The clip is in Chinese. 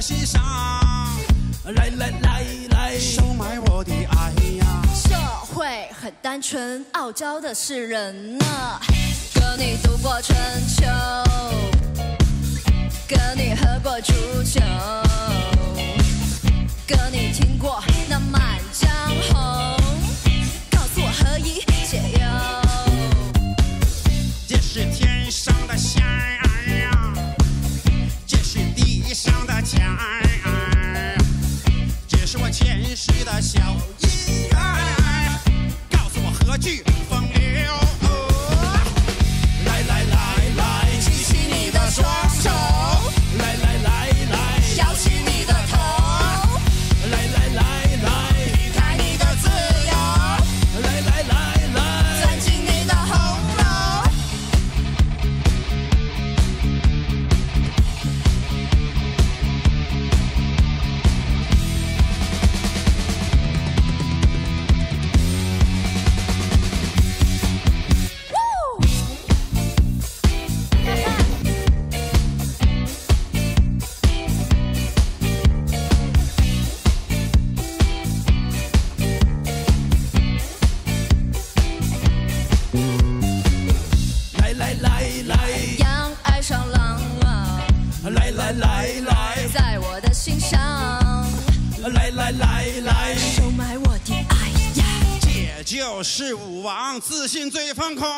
心上。来来来来，收买我的爱呀！社会很单纯，傲娇的是人呐、跟你度过春秋，跟你喝过煮酒，跟你听过。的小姻缘，告诉我何惧风流。来来在我的心上来来来来收买我的爱呀姐就是舞王自信最疯狂